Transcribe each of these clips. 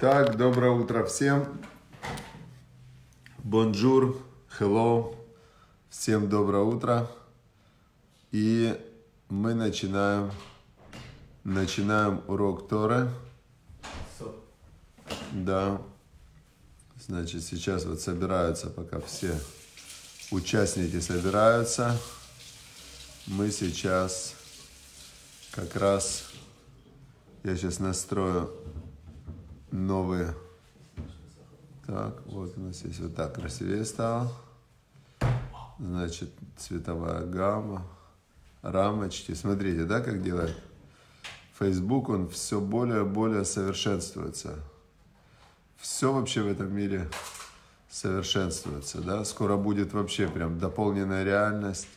Так, доброе утро всем. Bonjour, hello. Всем доброе утро. И мы начинаем, начинаем урок Торы. Да. Значит, сейчас вот собираются, пока все участники собираются. Мы сейчас как раз, я сейчас настрою новые. Так, вот у нас есть вот так красивее стало. Значит, цветовая гамма, рамочки. Смотрите, да, как делает? Facebook, он все более и более совершенствуется. Все вообще в этом мире совершенствуется, да? Скоро будет вообще прям дополненная реальность.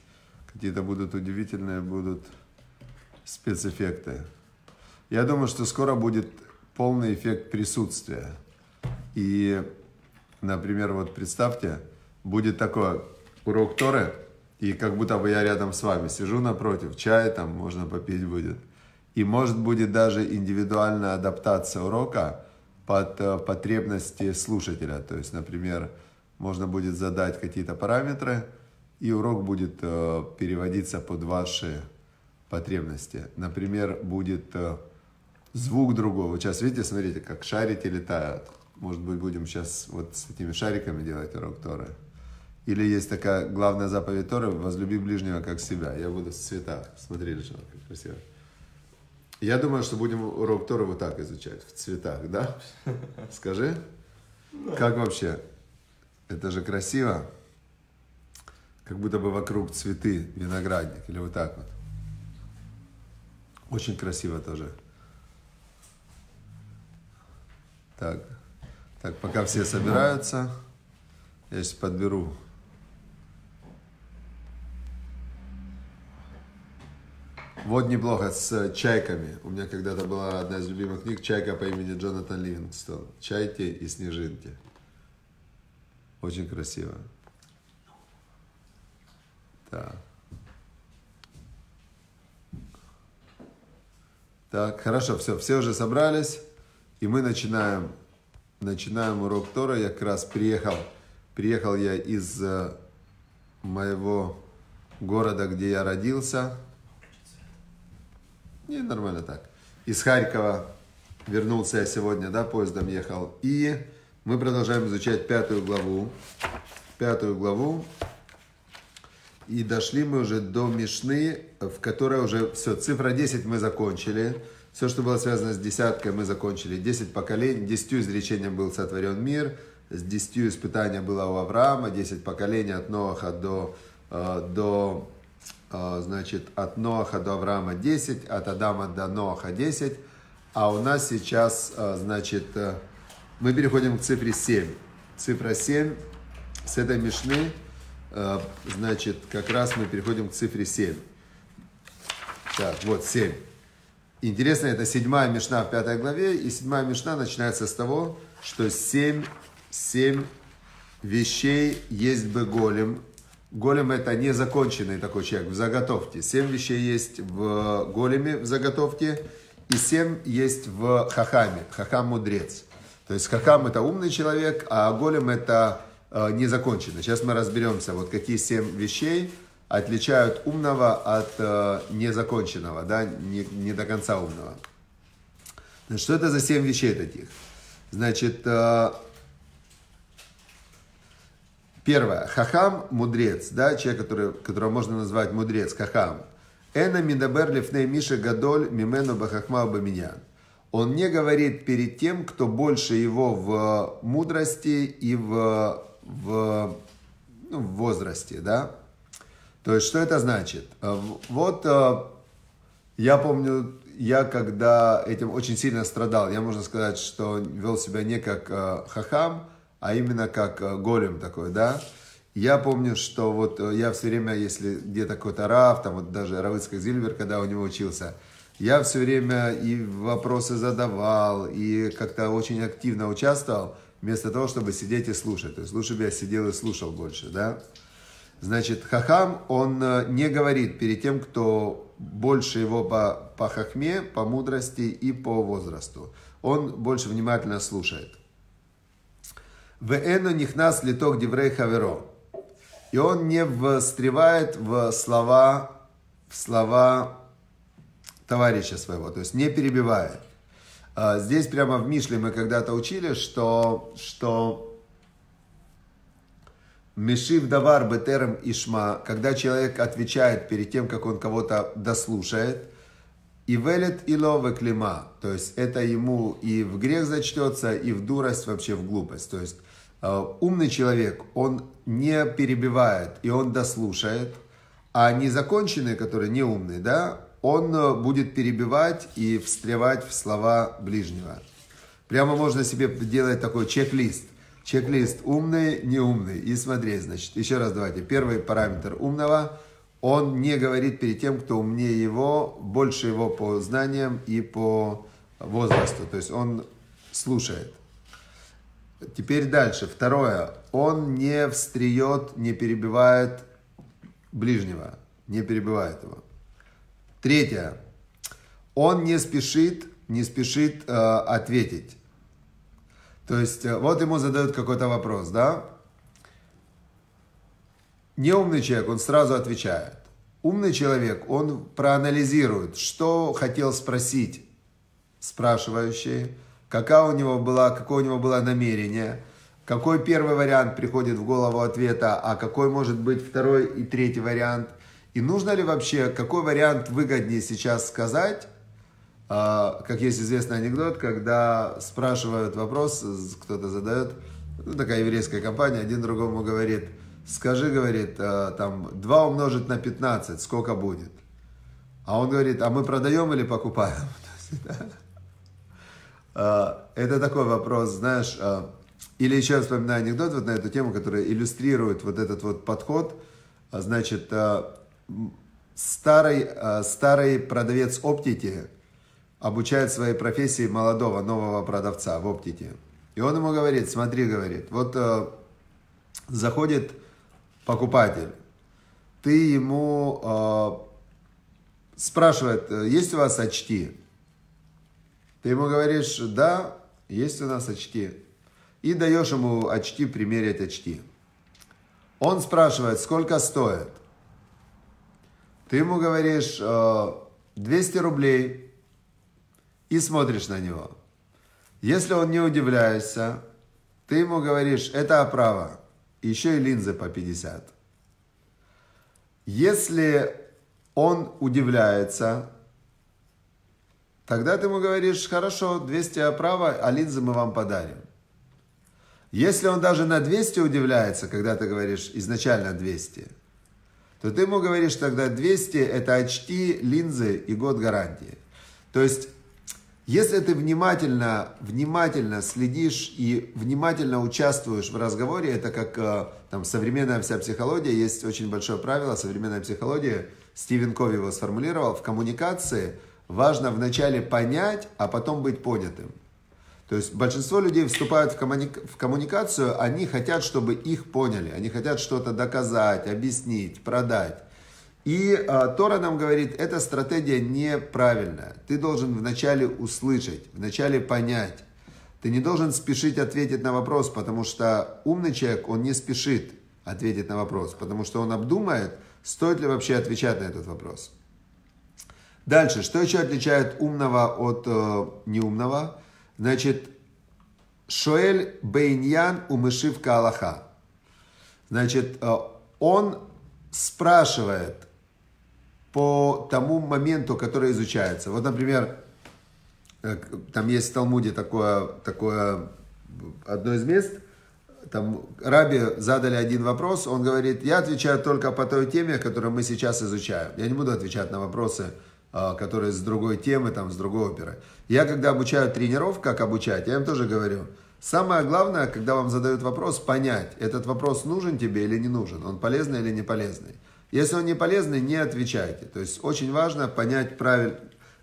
Какие-то будут удивительные, будут спецэффекты. Я думаю, что скоро будет полный эффект присутствия. И, например, вот представьте, будет такой урок Торы, и как будто бы я рядом с вами сижу напротив, чай там можно попить будет. И может будет даже индивидуальная адаптация урока под э, потребности слушателя. То есть, например, можно будет задать какие-то параметры, и урок будет э, переводиться под ваши потребности. Например, будет э, звук другой. Вот сейчас видите, смотрите, как шарики летают. Может быть, будем сейчас вот с этими шариками делать урок Торы. Или есть такая главная заповедь Торы «Возлюби ближнего, как себя». Я буду в цветах. Смотрели, что как красиво. Я думаю, что будем урок Торы вот так изучать, в цветах, да? Скажи, как вообще? Это же красиво. Как будто бы вокруг цветы, виноградник, или вот так вот. Очень красиво тоже. Так, так, пока все собираются, я сейчас подберу. Вот неплохо с чайками. У меня когда-то была одна из любимых книг «Чайка по имени Джонатан Ливингстон». Чайки и снежинки. Очень красиво. Так. Так, хорошо, все, все уже собрались. И мы начинаем, начинаем урок Тора. Я как раз приехал, приехал я из э, моего города, где я родился. Не, нормально так. Из Харькова вернулся я сегодня, да, поездом ехал. И мы продолжаем изучать пятую главу. Пятую главу. И дошли мы уже до Мишны, в которой уже все, цифра 10 мы закончили. Все, что было связано с десяткой, мы закончили. Десять поколений, десятью изречением был сотворен мир, с десятью испытания было у Авраама, десять поколений от Ноаха до, э, до э, значит, от Ноаха до Авраама 10, от Адама до Ноаха 10, а у нас сейчас, э, значит, мы переходим к цифре 7. Цифра 7 с этой Мишны, значит, как раз мы переходим к цифре 7. Так, вот 7. Интересно, это седьмая мешна в пятой главе, и седьмая мешна начинается с того, что семь, семь вещей есть бы голем. Голем это незаконченный такой человек в заготовке. Семь вещей есть в големе в заготовке, и семь есть в хахаме. Хахам мудрец. То есть хахам это умный человек, а голем это э, незаконченный. Сейчас мы разберемся, вот какие семь вещей отличают умного от э, незаконченного, да, не, не до конца умного. Значит, что это за семь вещей таких? Значит, э, первое, хахам, мудрец, да, человек, который, которого можно назвать мудрец, хахам. Эна мидабер лифней миша гадоль мимену бахахма баминьян. Он не говорит перед тем, кто больше его в мудрости и в, в, ну, в возрасте, да. То есть, что это значит? Э, вот э, я помню, я когда этим очень сильно страдал, я можно сказать, что вел себя не как э, хахам, а именно как голем такой, да. Я помню, что вот я все время, если где-то какой-то Раф, там вот даже Равыцкак Зильбер, когда у него учился, я все время и вопросы задавал, и как-то очень активно участвовал, вместо того, чтобы сидеть и слушать. То есть лучше бы я сидел и слушал больше, да. Значит, хахам, он э, не говорит перед тем, кто больше его по, по хахме, по мудрости и по возрасту. он больше внимательно слушает. Веэну нихнас литок диврей хаверо. И он не встревает в слова, в слова товарища своего, то есть не перебивает. А, здесь прямо в Мишле мы когда-то учили, что, что Мишив давар бетерем ишма, когда человек отвечает перед тем, как он кого-то дослушает, и велет ило веклима, то есть это ему и в грех зачтется, и в дурость, вообще в глупость. То есть Э, умный человек, он не перебивает, и он дослушает, а незаконченный, который не умный, да, он э, будет перебивать и встревать в слова ближнего. Прямо можно себе делать такой чек-лист. Чек-лист умный, неумный. И смотреть, значит, еще раз давайте. Первый параметр умного, он не говорит перед тем, кто умнее его, больше его по знаниям и по возрасту. То есть он слушает. Теперь дальше. Второе. Он не встреет, не перебивает ближнего. Не перебивает его. Третье. Он не спешит, не спешит э, ответить. То есть, э, вот ему задают какой-то вопрос, да? Неумный человек, он сразу отвечает. Умный человек, он проанализирует, что хотел спросить спрашивающий, какая у него была, какое у него было намерение, какой первый вариант приходит в голову ответа, а какой может быть второй и третий вариант. И нужно ли вообще, какой вариант выгоднее сейчас сказать, как есть известный анекдот, когда спрашивают вопрос, кто-то задает, ну, такая еврейская компания, один другому говорит, скажи, говорит, а, там, 2 умножить на 15, сколько будет? А он говорит, а мы продаем или покупаем? А, это такой вопрос, знаешь, а, или еще я вспоминаю анекдот вот на эту тему, который иллюстрирует вот этот вот подход. А, значит, старый, старый продавец оптики обучает своей профессии молодого, нового продавца в оптике. И он ему говорит, смотри, говорит, вот заходит покупатель, ты ему спрашивает, есть у вас очки? Ты ему говоришь, да, есть у нас очки. И даешь ему очки, примерить очки. Он спрашивает, сколько стоит. Ты ему говоришь 200 э, рублей и смотришь на него. Если он не удивляется, ты ему говоришь, это оправа, еще и линзы по 50. Если он удивляется, Тогда ты ему говоришь, хорошо, 200 оправа, а линзы мы вам подарим. Если он даже на 200 удивляется, когда ты говоришь изначально 200, то ты ему говоришь тогда 200 это очки, линзы и год гарантии. То есть, если ты внимательно, внимательно следишь и внимательно участвуешь в разговоре, это как э, там современная вся психология, есть очень большое правило, современная психология, Стивен Кови его сформулировал, в коммуникации – важно вначале понять, а потом быть понятым. То есть большинство людей вступают в, коммуни- в коммуникацию, они хотят, чтобы их поняли, они хотят что-то доказать, объяснить, продать. И э, Тора нам говорит, эта стратегия неправильная. Ты должен вначале услышать, вначале понять. Ты не должен спешить ответить на вопрос, потому что умный человек, он не спешит ответить на вопрос, потому что он обдумает, стоит ли вообще отвечать на этот вопрос. Дальше, что еще отличает умного от э, неумного? Значит, Шоэль Бейньян умышивка Аллаха. Значит, э, он спрашивает по тому моменту, который изучается. Вот, например, э, там есть в Талмуде такое, такое одно из мест, там Раби задали один вопрос, он говорит, я отвечаю только по той теме, которую мы сейчас изучаем. Я не буду отвечать на вопросы, а, которые с другой темы, там, с другой оперы. Я, когда обучаю тренеров, как обучать, я им тоже говорю, самое главное, когда вам задают вопрос, понять, этот вопрос нужен тебе или не нужен, он полезный или не полезный. Если он не полезный, не отвечайте. То есть очень важно понять правиль...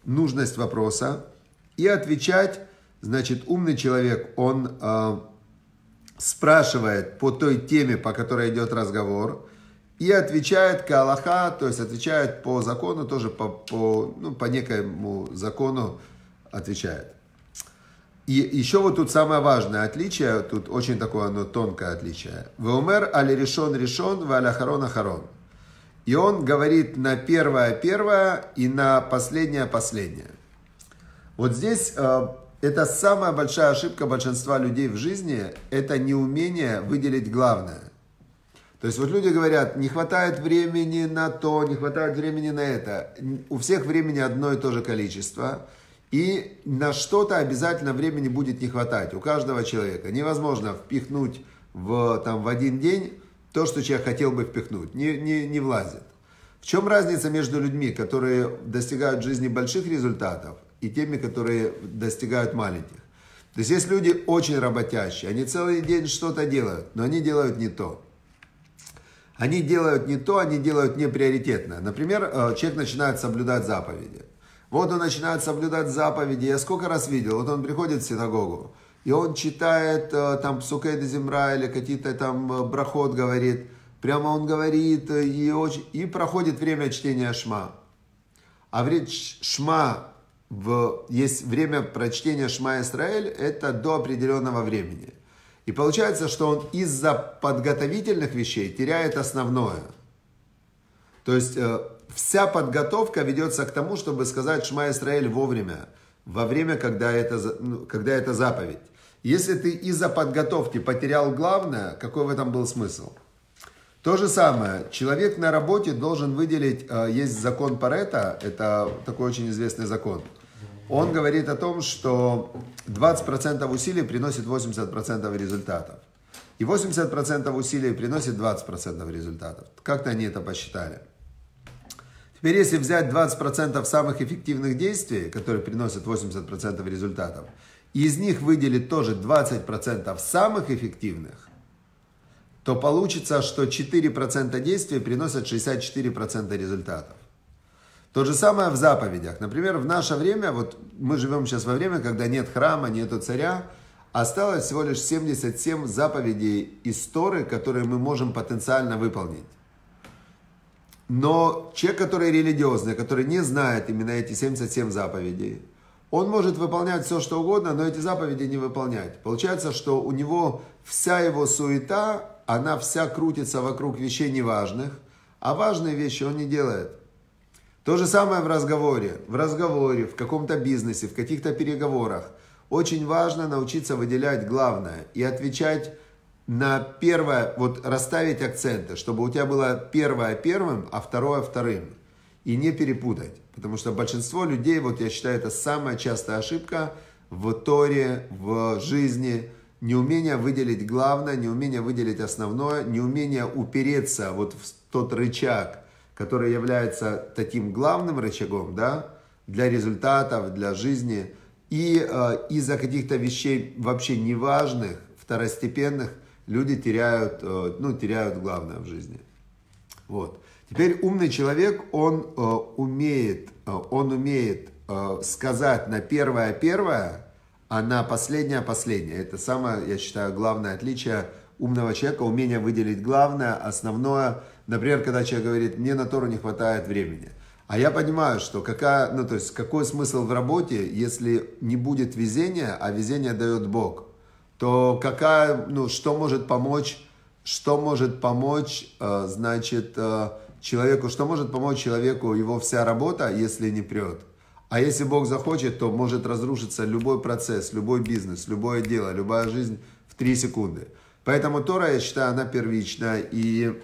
нужность вопроса и отвечать, значит, умный человек, он э, спрашивает по той теме, по которой идет разговор, и отвечает к Аллаха, то есть отвечает по закону, тоже по, по, ну, по некоему закону отвечает. И еще вот тут самое важное отличие, тут очень такое оно тонкое отличие. Веумер али решен решен, в ахарон ахарон. И он говорит на первое первое и на последнее последнее. Вот здесь э, это самая большая ошибка большинства людей в жизни, это неумение выделить главное. То есть вот люди говорят, не хватает времени на то, не хватает времени на это. У всех времени одно и то же количество. И на что-то обязательно времени будет не хватать у каждого человека. Невозможно впихнуть в, там, в один день то, что человек хотел бы впихнуть. Не, не, не влазит. В чем разница между людьми, которые достигают в жизни больших результатов, и теми, которые достигают маленьких? То есть есть люди очень работящие, они целый день что-то делают, но они делают не то. Они делают не то, они делают не приоритетно. Например, э, человек начинает соблюдать заповеди. Вот он начинает соблюдать заповеди. Я сколько раз видел, вот он приходит в синагогу, и он читает э, там Псукейда Земра или какие-то там э, брахот говорит. Прямо он говорит, и, очень, и проходит время чтения Шма. А время Шма, в, есть время прочтения Шма Исраэль, это до определенного времени. И получается, что он из-за подготовительных вещей теряет основное. То есть э, вся подготовка ведется к тому, чтобы сказать Шма Исраэль вовремя, во время, когда это, ну, когда это заповедь. Если ты из-за подготовки потерял главное, какой в этом был смысл? То же самое, человек на работе должен выделить, э, есть закон Парета, это такой очень известный закон – он говорит о том, что 20% усилий приносит 80% результатов. И 80% усилий приносит 20% результатов. Как-то они это посчитали. Теперь, если взять 20% самых эффективных действий, которые приносят 80% результатов, и из них выделить тоже 20% самых эффективных, то получится, что 4% действий приносят 64% результатов. То же самое в заповедях. Например, в наше время, вот мы живем сейчас во время, когда нет храма, нету царя, осталось всего лишь 77 заповедей истории, которые мы можем потенциально выполнить. Но человек, который религиозный, который не знает именно эти 77 заповедей, он может выполнять все, что угодно, но эти заповеди не выполнять. Получается, что у него вся его суета, она вся крутится вокруг вещей неважных, а важные вещи он не делает. То же самое в разговоре. В разговоре, в каком-то бизнесе, в каких-то переговорах. Очень важно научиться выделять главное и отвечать на первое, вот расставить акценты, чтобы у тебя было первое первым, а второе вторым. И не перепутать. Потому что большинство людей, вот я считаю, это самая частая ошибка в Торе, в жизни. Неумение выделить главное, неумение выделить основное, неумение упереться вот в тот рычаг – который является таким главным рычагом да, для результатов, для жизни. И э, из-за каких-то вещей вообще неважных, второстепенных, люди теряют, э, ну, теряют главное в жизни. Вот. Теперь умный человек, он э, умеет, э, он умеет сказать на первое первое, а на последнее последнее. Это самое, я считаю, главное отличие умного человека, умение выделить главное, основное – Например, когда человек говорит, мне на Тору не хватает времени. А я понимаю, что какая, ну, то есть, какой смысл в работе, если не будет везения, а везение дает Бог, то какая, ну, что может помочь, что может помочь, э, значит, э, человеку, что может помочь человеку его вся работа, если не прет. А если Бог захочет, то может разрушиться любой процесс, любой бизнес, любое дело, любая жизнь в три секунды. Поэтому Тора, я считаю, она первична. И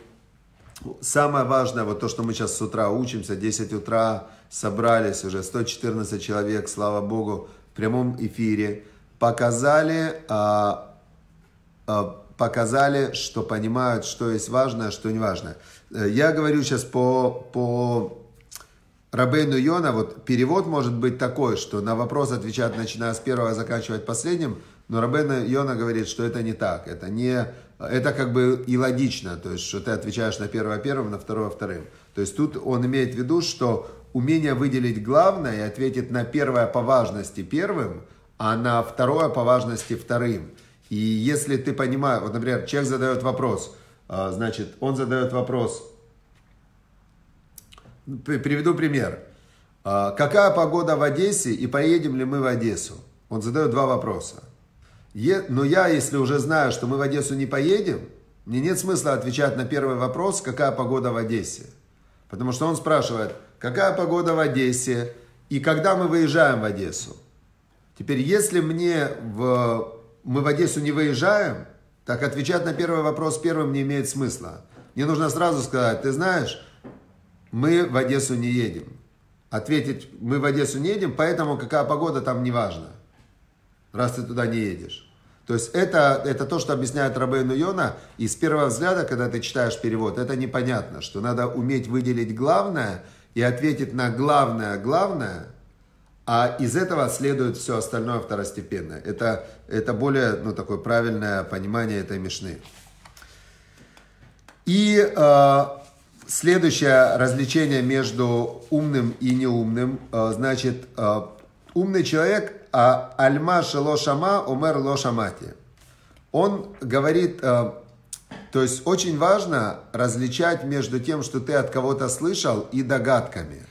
Самое важное, вот то, что мы сейчас с утра учимся, 10 утра собрались уже 114 человек, слава Богу, в прямом эфире, показали, а, а, показали, что понимают, что есть важное, что не важно. Э, я говорю сейчас по, по Рабейну Йона, вот перевод может быть такой, что на вопрос отвечать начиная с первого, а заканчивать последним, но Рабейну Йона говорит, что это не так, это не это как бы и логично, то есть, что ты отвечаешь на первое первым, на второе вторым. То есть тут он имеет в виду, что умение выделить главное и ответить на первое по важности первым, а на второе по важности вторым. И если ты понимаешь, вот, например, человек задает вопрос, а, значит, он задает вопрос, приведу пример. А, какая погода в Одессе и поедем ли мы в Одессу? Он задает два вопроса. Но я, если уже знаю, что мы в Одессу не поедем, мне нет смысла отвечать на первый вопрос, какая погода в Одессе. Потому что он спрашивает, какая погода в Одессе и когда мы выезжаем в Одессу. Теперь, если мне в, мы в Одессу не выезжаем, так отвечать на первый вопрос первым не имеет смысла. Мне нужно сразу сказать, ты знаешь, мы в Одессу не едем. Ответить, мы в Одессу не едем, поэтому какая погода там не важно, раз ты туда не едешь. То есть это, это то, что объясняет Рабейну Йона, и с первого взгляда, когда ты читаешь перевод, это непонятно, что надо уметь выделить главное и ответить на главное главное, а из этого следует все остальное второстепенное. Это, это более ну, такое правильное понимание этой мешны. И э, следующее развлечение между умным и неумным, э, значит, э, умный человек, а альма шело шама, умер ло шамати. Он говорит, э, то есть очень важно различать между тем, что ты от кого-то слышал, и догадками.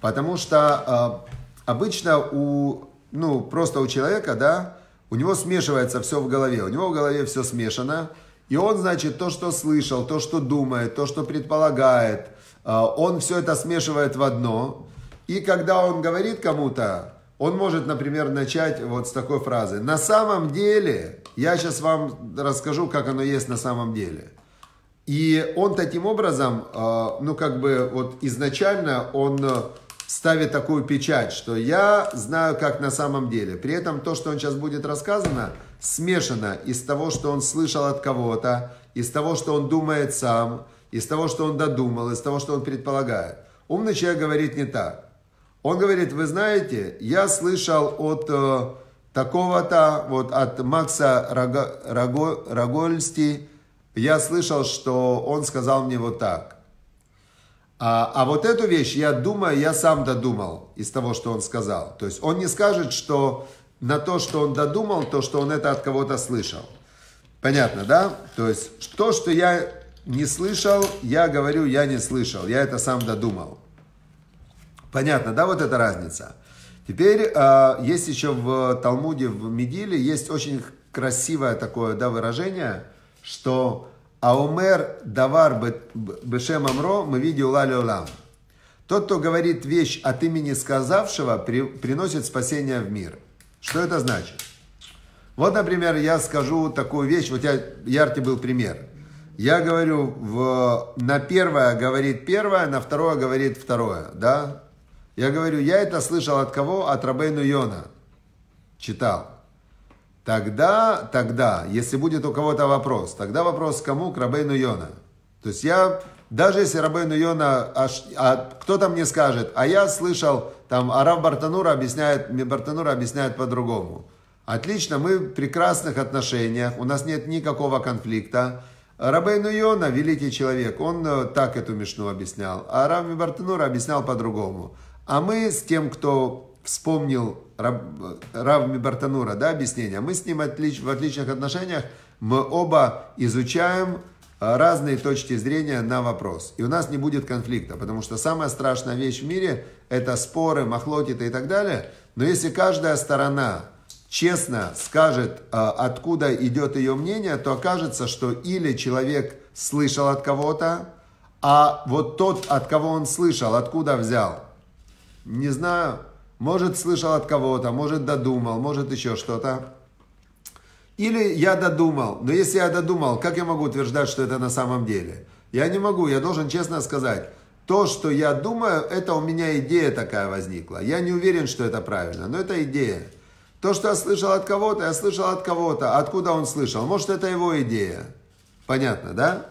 Потому что обычно у, ну, просто у человека, да, у него смешивается все в голове, у него в голове все смешано, и он, значит, то, что слышал, то, что думает, то, что предполагает, а, он все это смешивает в одно. И когда он говорит кому-то, он может, например, начать вот с такой фразы. На самом деле, я сейчас вам расскажу, как оно есть на самом деле. И он таким образом, а, ну как бы вот изначально он ставит такую печать, что я знаю, как на самом деле. При этом то, что он сейчас будет рассказано, смешано из того, что он слышал от кого-то, из того, что он думает сам, из того, что он додумал, из того, что он предполагает. Умный человек говорит не так. Он говорит, вы знаете, я слышал от э, такого-то, вот от Макса Раго, Раго, Рагольсти, я слышал, что он сказал мне вот так. А, а вот эту вещь, я думаю, я сам додумал из того, что он сказал. То есть он не скажет, что на то, что он додумал, то, что он это от кого-то слышал. Понятно, да? То есть то, что я не слышал, я говорю, я не слышал, я это сам додумал. Понятно, да, вот эта разница. Теперь э, есть еще в Талмуде, в Медиле, есть очень красивое такое да, выражение, что Аумер давар бешем амро мы видим лали улам. Тот, кто говорит вещь от имени сказавшего, при, приносит спасение в мир. Что это значит? Вот, например, я скажу такую вещь, вот я, яркий был пример. Я говорю, в, на первое говорит первое, на второе говорит второе, да? Я говорю, я это слышал от кого? От Рабейну Йона. Читал. Тогда, тогда, если будет у кого-то вопрос, тогда вопрос кому? К Рабейну Йона. То есть я, даже если Рабейну Йона, а, а кто-то мне скажет, а я слышал, там Араб Бартанура объясняет, Бартанура объясняет по-другому. Отлично, мы в прекрасных отношениях, у нас нет никакого конфликта. Рабейну Йона, великий человек, он э, так эту мешну объяснял, а Раб Бартанура объяснял по-другому. А мы с тем, кто вспомнил Рав, Рав Мибартанура, да, объяснение, мы с ним отлич, в отличных отношениях, мы оба изучаем а, разные точки зрения на вопрос. И у нас не будет конфликта, потому что самая страшная вещь в мире – это споры, махлотиты и так далее. Но если каждая сторона честно скажет, а, откуда идет ее мнение, то окажется, что или человек слышал от кого-то, а вот тот, от кого он слышал, откуда взял, не знаю, может, слышал от кого-то, может, додумал, может, еще что-то. Или я додумал. Но если я додумал, как я могу утверждать, что это на самом деле? Я не могу, я должен честно сказать. То, что я думаю, это у меня идея такая возникла. Я не уверен, что это правильно, но это идея. То, что я слышал от кого-то, я слышал от кого-то. Откуда он слышал? Может, это его идея. Понятно, да?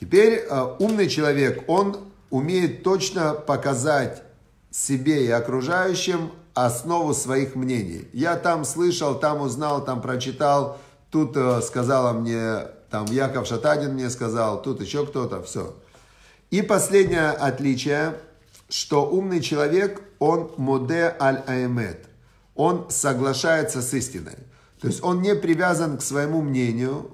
Теперь э, умный человек, он умеет точно показать себе и окружающим основу своих мнений. Я там слышал, там узнал, там прочитал, тут э, сказала мне, там Яков Шатадин мне сказал, тут еще кто-то, все. И последнее отличие, что умный человек, он моде аль-аймет, он соглашается с истиной. То есть он не привязан к своему мнению.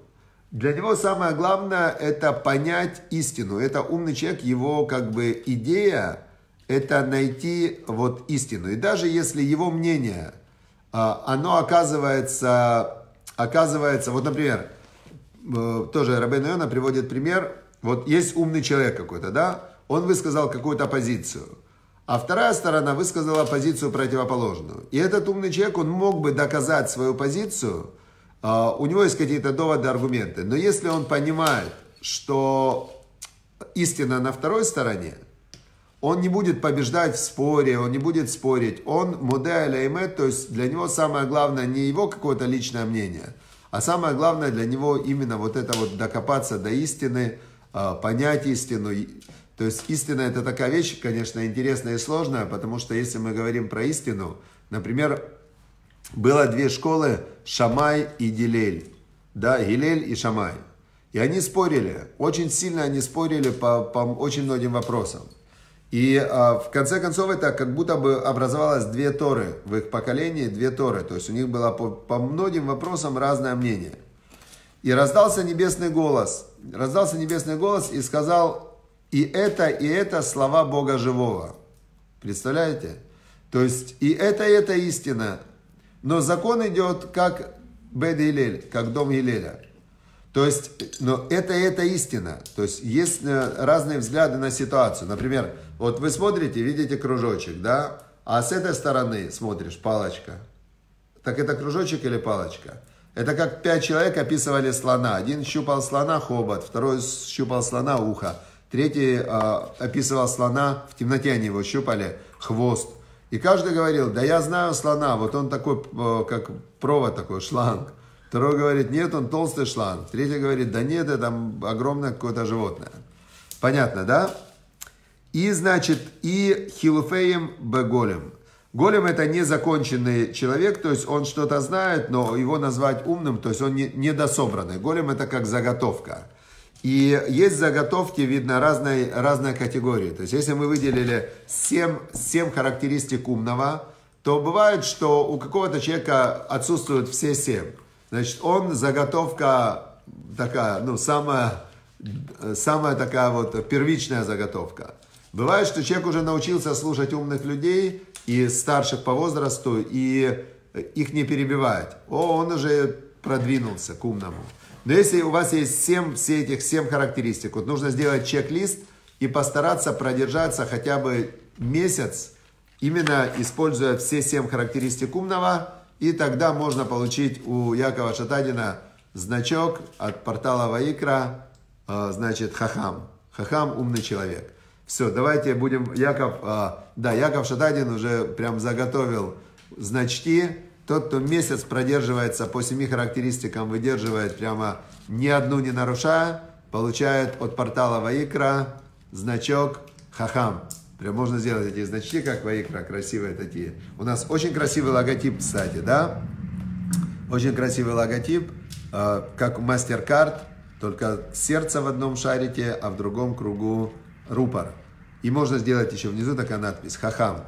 Для него самое главное это понять истину. Это умный человек, его как бы идея, это найти вот истину. И даже если его мнение, а, оно оказывается, оказывается, вот, например, э, тоже Рабен Йона приводит пример, вот есть умный человек какой-то, да, он высказал какую-то позицию, а вторая сторона высказала позицию противоположную. И этот умный человек, он мог бы доказать свою позицию, а, у него есть какие-то доводы, аргументы, но если он понимает, что истина на второй стороне, он не будет побеждать в споре, он не будет спорить. Он муде то есть для него самое главное не его какое-то личное мнение, а самое главное для него именно вот это вот докопаться до истины, а, понять истину. То есть истина это такая вещь, конечно, интересная и сложная, потому что если мы говорим про истину, например, было две школы, Шамай и Дилель. Да, Гилель и Шамай. И они спорили, очень сильно они спорили по, по очень многим вопросам. И а, в конце концов это как будто бы образовалось две Торы в их поколении, две Торы. То есть у них было по, по многим вопросам разное мнение. И раздался небесный голос. Раздался небесный голос и сказал, и это, и это слова Бога живого. Представляете? То есть и это, и это истина. Но закон идет как Бед Илель, как дом Илеля. То есть, но это это истина. То есть есть э, разные взгляды на ситуацию. Например, вот вы смотрите, видите кружочек, да? А с этой стороны смотришь, палочка. Так это кружочек или палочка? Это как пять человек описывали слона. Один щупал слона хобот, второй щупал слона ухо, третий э, описывал слона, в темноте они его щупали, хвост. И каждый говорил, да я знаю слона, вот он такой, э, как провод такой, шланг. Второй говорит, нет, он толстый шланг. Третий говорит, да нет, это огромное какое-то животное. Понятно, да? И, значит, и хилуфеем беголем. Голем это незаконченный человек, то есть он что-то знает, но его назвать умным, то есть он не, недособранный. Голем это как заготовка. И есть заготовки, видно, разной, разной категории. То есть если мы выделили 7, 7 характеристик умного, то бывает, что у какого-то человека отсутствуют все 7. Значит, он заготовка такая, ну, самая, самая такая вот первичная заготовка. Бывает, что человек уже научился слушать умных людей и старших по возрасту, и их не перебивать. О, он уже продвинулся к умному. Но если у вас есть 7, все этих 7 характеристик, вот нужно сделать чек-лист и постараться продержаться хотя бы месяц, именно используя все 7 характеристик умного, и тогда можно получить у Якова Шатадина значок от портала Ваикра, э, значит, Хахам. Хахам – умный человек. Все, давайте будем, Яков, э, да, Яков Шатадин уже прям заготовил значки. Тот, кто месяц продерживается по семи характеристикам, выдерживает прямо ни одну не нарушая, получает от портала Ваикра значок Хахам. Прям можно сделать эти значки, как Ваикра, красивые такие. У нас очень красивый логотип, кстати, да? Очень красивый логотип, э, как мастер-карт, только сердце в одном шарите, а в другом кругу рупор. И можно сделать еще внизу такая надпись «Хахам».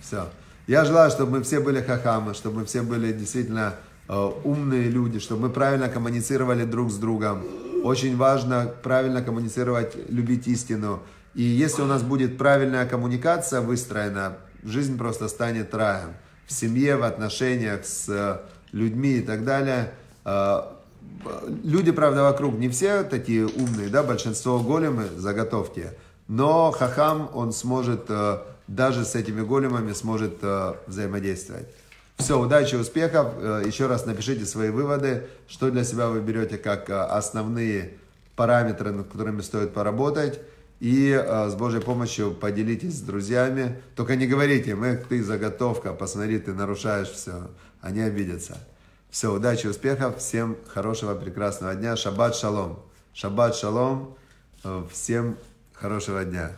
Все. Я желаю, чтобы мы все были хахамы, чтобы мы все были действительно э, умные люди, чтобы мы правильно коммуницировали друг с другом. Очень важно правильно коммуницировать, любить истину. И если у нас будет правильная коммуникация выстроена, жизнь просто станет раем. В семье, в отношениях с э, людьми и так далее. Э, люди, правда, вокруг не все такие умные, да, большинство големы, заготовки. Но хахам, он сможет, э, даже с этими големами, сможет взаимодействовать. Все, удачи, успехов. Еще раз напишите свои выводы, что для себя вы берете как основные параметры, над которыми стоит поработать. И э, с Божьей помощью поделитесь с друзьями. Только не говорите, мы, ты заготовка, посмотри, ты нарушаешь все. Они обидятся. Все, удачи, успехов, всем хорошего, прекрасного дня. Шаббат шалом. Шаббат шалом. Всем хорошего дня.